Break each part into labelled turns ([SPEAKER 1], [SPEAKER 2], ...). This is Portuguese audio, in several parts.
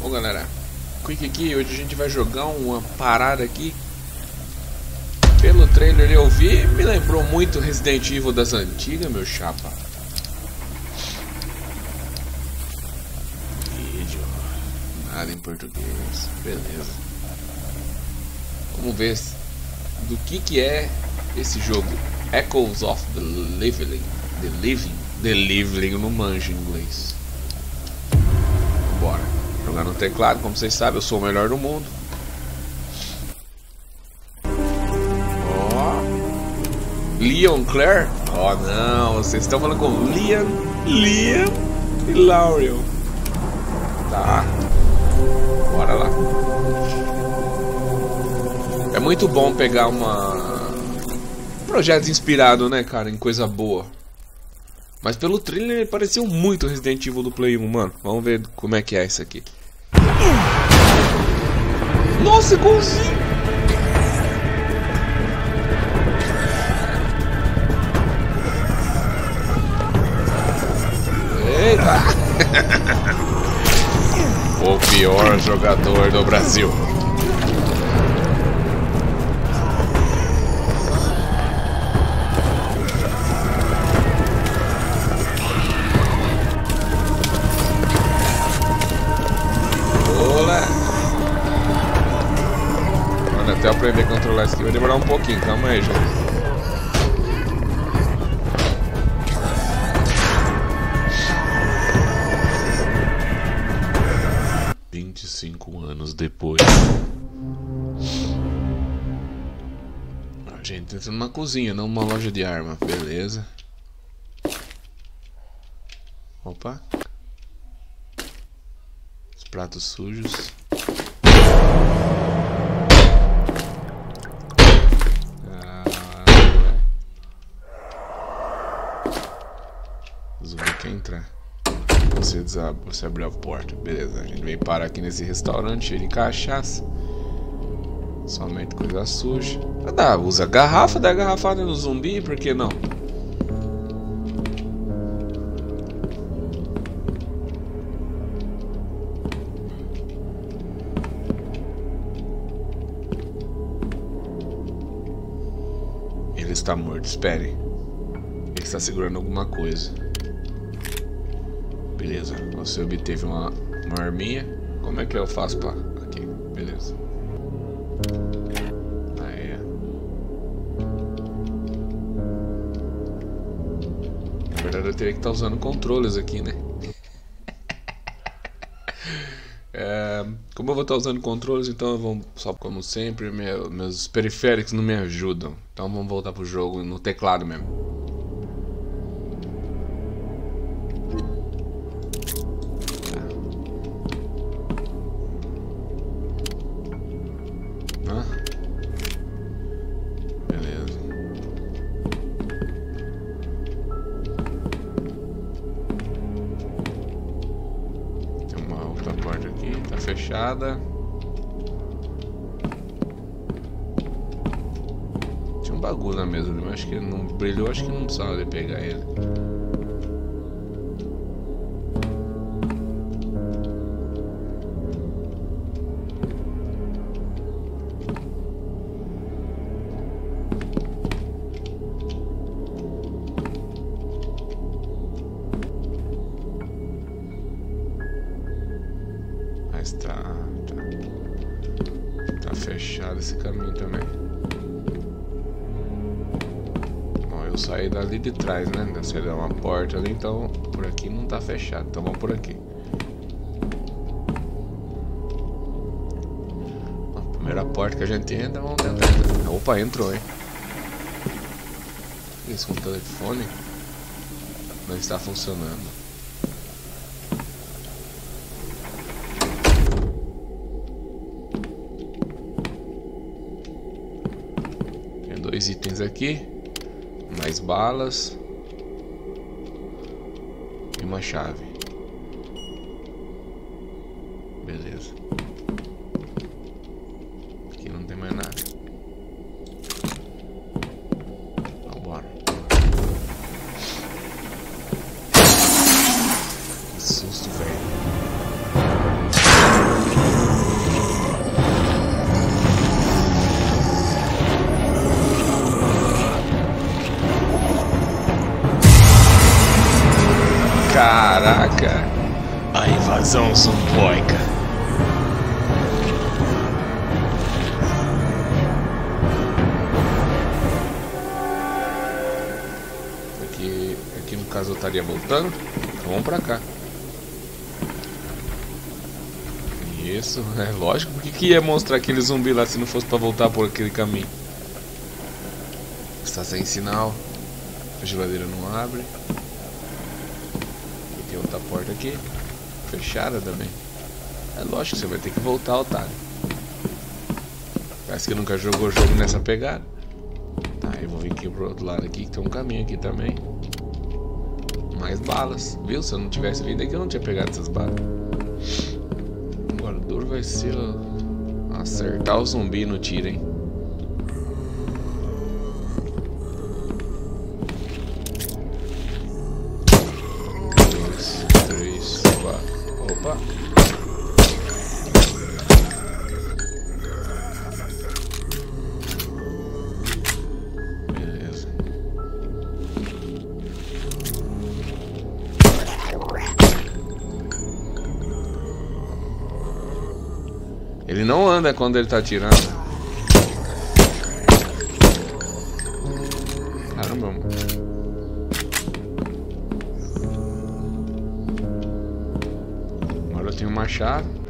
[SPEAKER 1] Bom galera, Quick aqui, hoje a gente vai jogar uma parada aqui. Pelo trailer eu vi, me lembrou muito Resident Evil das antigas, meu chapa. Vídeo, nada em português, beleza. Vamos ver do que que é esse jogo. Echoes of the Living. The Living? The Living, eu não manjo em inglês. Bora Jogar no teclado, como vocês sabem, eu sou o melhor do mundo. Ó. Oh. Leon Claire? Oh não, vocês estão falando com Liam, Liam e Laurel. Tá. Bora lá. É muito bom pegar uma. Um projeto inspirado, né, cara, em coisa boa. Mas pelo trailer pareceu muito Resident Evil do Play 1, mano. Vamos ver como é que é isso aqui. Nossa, igualzinho! Eita! o pior jogador do Brasil. Aprender a controlar isso aqui vai demorar um pouquinho, calma aí, gente. Cinco anos depois. A gente entra numa cozinha, não numa loja de arma, beleza. Opa. Os pratos sujos. Você, você abriu a porta. Beleza, a gente vem parar aqui nesse restaurante cheio de cachaça. Somente coisa suja. Ah, dá, usa garrafa, dá garrafada no zumbi, por que não? Ele está morto, espere. Ele está segurando alguma coisa. Beleza, você obteve uma, uma arminha. Como é que eu faço pra... Aqui, beleza. Aí. Na verdade eu teria que estar tá usando controles aqui, né? é, como eu vou estar tá usando controles, então eu vou só como sempre, meu, meus periféricos não me ajudam. Então vamos voltar pro jogo no teclado mesmo. Fechada. Tinha um bagulho na mesa ali, mas acho que não brilhou, acho que não precisava de pegar ele. Mas tá, tá. Tá fechado esse caminho também. Bom, eu saí dali de trás, né? Você deu uma porta ali, então por aqui não tá fechado. Então vamos por aqui. A primeira porta que a gente entra, vamos tentar. Opa, entrou, hein? Isso com o telefone não está funcionando. Dois itens aqui, mais balas e uma chave.
[SPEAKER 2] Invasão zumboica.
[SPEAKER 1] Aqui, aqui no caso eu estaria voltando. Então vamos pra cá. Isso, é lógico. Por que, que ia mostrar aquele zumbi lá se não fosse pra voltar por aquele caminho? Está sem sinal. A geladeira não abre. E tem outra porta aqui. Fechada também. É lógico que você vai ter que voltar, otário. Parece que nunca jogou jogo nessa pegada. Tá, eu vou vir aqui pro outro lado aqui, que tem um caminho aqui também. Mais balas. Viu? Se eu não tivesse vindo aqui, eu não tinha pegado essas balas. Agora o duro vai ser acertar o zumbi no tiro, hein? Anda quando ele tá atirando. Caramba, mano. Agora eu tenho um machado.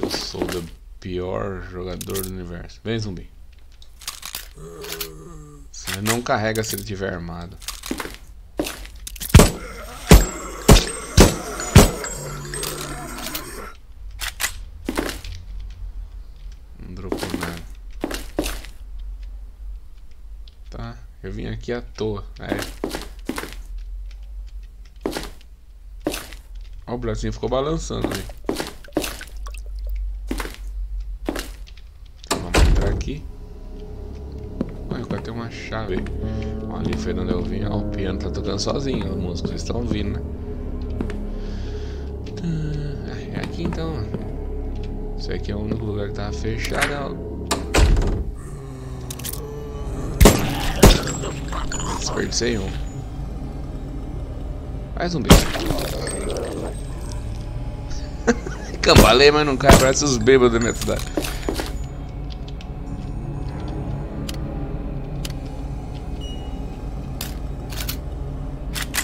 [SPEAKER 1] Eu sou o pior jogador do universo. Vem, zumbi. Não carrega se ele estiver armado. Não dropou nada. Tá, eu vim aqui à toa. É. Ó, o bracinho ficou balançando ali. Vamos entrar aqui. Catei uma chave. Olha ali, Fernando Elvinho. Ó, o piano tá tocando sozinho a música. Vocês estão ouvindo, né? É aqui então. Esse aqui é o único lugar que tava fechado. ó. Desperdicei um. Vai, zumbi. Cambalei, mas não cai. Parece os bêbados da minha cidade.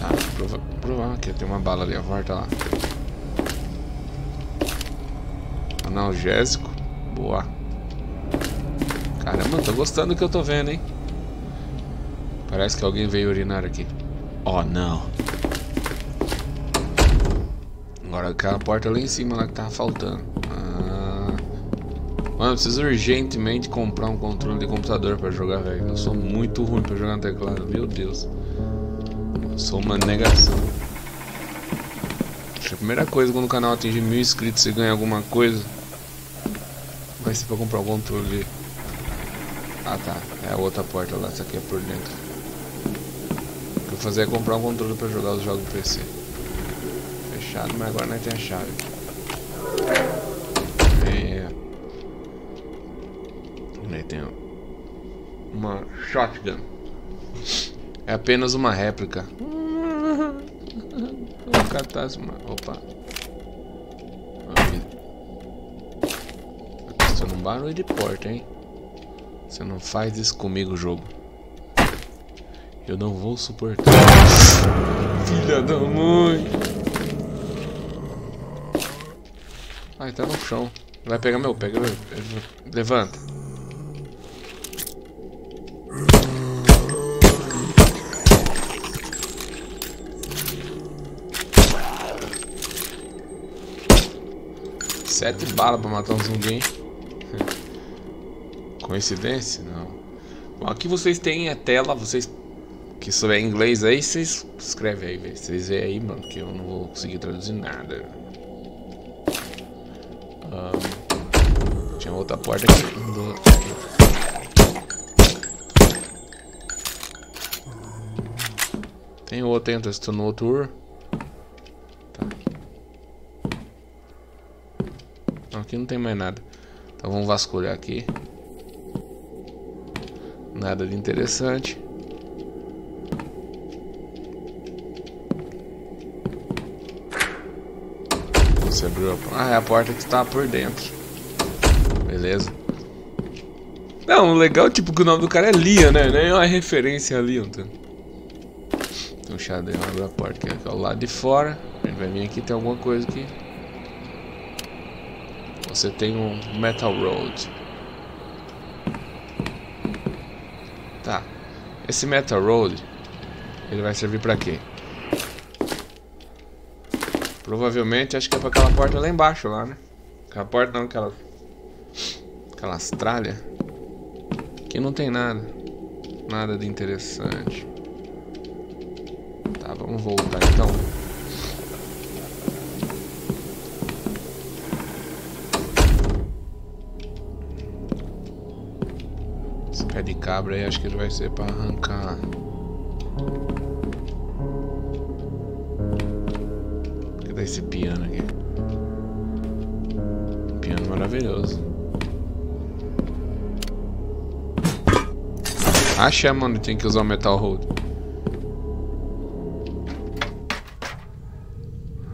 [SPEAKER 1] Tá, prova, provar que tem uma bala ali, a volta lá. Analgésico. Boa. Caramba, tô gostando do que eu tô vendo, hein? Parece que alguém veio urinar aqui. Oh, não. Agora aquela porta lá em cima lá que tava faltando. Ah. Mano, eu preciso urgentemente comprar um controle de computador pra jogar, velho. Eu sou muito ruim pra jogar no teclado, meu Deus. Eu sou uma negação. A primeira coisa quando o canal atingir mil inscritos e ganha alguma coisa vai ser pra comprar um controle. Ah tá, é a outra porta lá, essa aqui é por dentro. O que eu fazer é comprar um controle pra jogar os jogos do PC. Fechado, mas agora nós tem a chave. É. Tem uma shotgun. É apenas uma réplica. Uma. Opa. Estou num barulho de porta, hein? Você não faz isso comigo, jogo. Eu não vou suportar. Filha da mãe. Ai, tá no chão. Vai pegar meu, pega meu. Levanta. Sete balas pra matar um zumbi? Coincidência? Não. Bom, aqui vocês têm a tela, vocês que souber inglês aí, vocês escrevem aí, vocês veem aí, mano, que eu não vou conseguir traduzir nada. Ahn, tinha outra porta aqui. Um, Tem outra, entra, estou no tour. Tá. Não, aqui não tem mais nada. Então vamos vasculhar aqui. Nada de interessante. Você abriu a porta. Ah, é a porta que está por dentro. Beleza. Não, o legal tipo que o nome do cara é Liam, né? Nem é uma referência a Liam. Tá? Tem um xadrez, abre a porta que é ao lado de fora. A gente vai vir aqui, tem alguma coisa aqui. Você tem um Metal Road. Tá. Esse Metal Road, ele vai servir pra quê? Provavelmente, acho que é pra aquela porta lá embaixo, lá, né? Aquela porta não, aquela... Aquela tralha. Aqui não tem nada. Nada de interessante. Tá, vamos voltar então. Pé de cabra aí acho que ele vai ser pra arrancar. Cadê esse piano aqui? Um piano maravilhoso. Acha, mano, tem que usar o Metal Hold.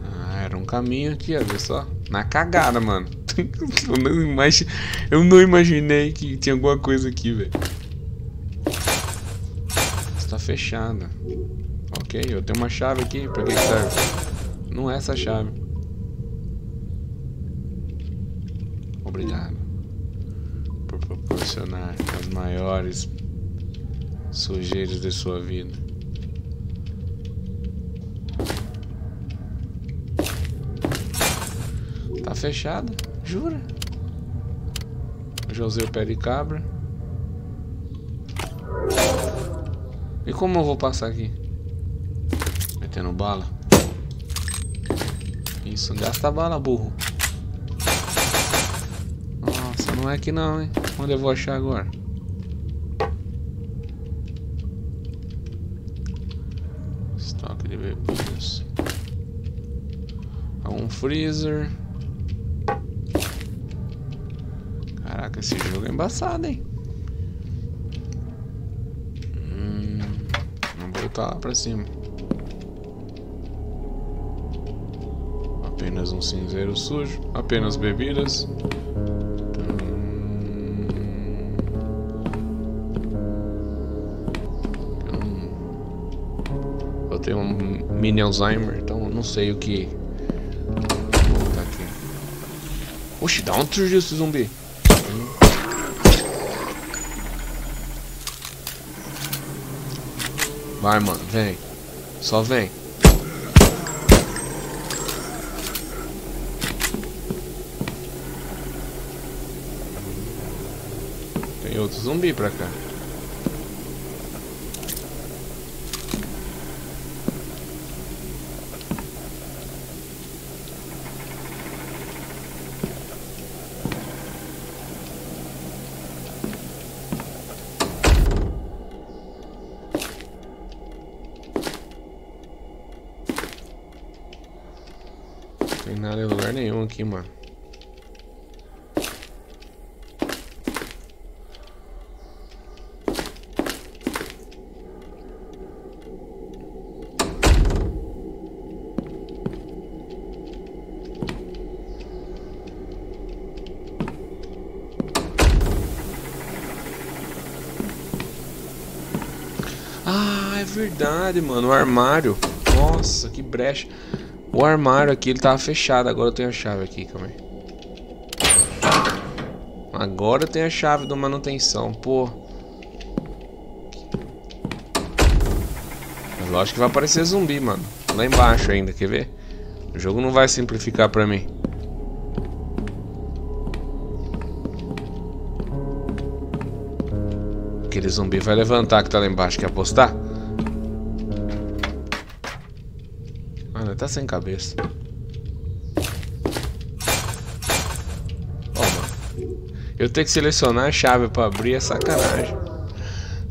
[SPEAKER 1] Ah, era um caminho aqui, olha só. Na cagada, mano. Eu, não eu não imaginei que tinha alguma coisa aqui, velho. Está fechada. Ok, eu tenho uma chave aqui. Pra que serve? Não é essa chave. Obrigado por proporcionar as maiores sujeiras de sua vida. Tá fechado? Jura? José o pé de cabra. E como eu vou passar aqui? Metendo bala? Isso, gasta bala, burro. Nossa, não é aqui não, hein? Onde eu vou achar agora? freezer. Caraca, esse jogo é embaçado, hein? Hum, vamos voltar lá pra cima. Apenas um cinzeiro sujo. Apenas bebidas. Hum, eu tenho um mini Alzheimer, então não sei o que Oxi, da onde surgiu esse zumbi? Vai, mano, vem. Só vem. Tem outro zumbi pra cá. nada em lugar nenhum aqui, mano. Ah, é verdade, mano. O armário. Nossa, que brecha. O armário aqui, ele tava fechado. Agora eu tenho a chave aqui, calma aí. Agora eu tenho a chave da manutenção, pô. Mas lógico que vai aparecer zumbi, mano. Lá embaixo ainda, quer ver? O jogo não vai simplificar pra mim. Aquele zumbi vai levantar que tá lá embaixo. Quer apostar? Tá sem cabeça. Ó, mano. Eu tenho que selecionar a chave pra abrir é sacanagem.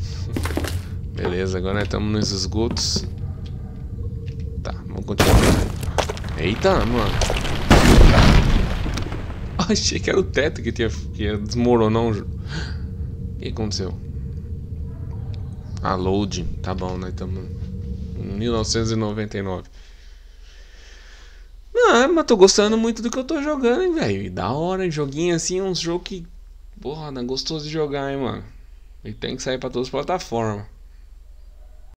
[SPEAKER 1] Beleza, agora nós estamos nos esgotos. Tá, vamos continuar. Eita, mano. Achei que era o teto que tinha que ia desmoronar. O que aconteceu? Ah, loading. Tá bom, né? Estamos em 1999. Não, mas tô gostando muito do que eu tô jogando, hein, velho. E da hora, hein? Joguinho assim, uns jogos que. Porra, gostoso de jogar, hein, mano. E tem que sair pra todas as plataformas.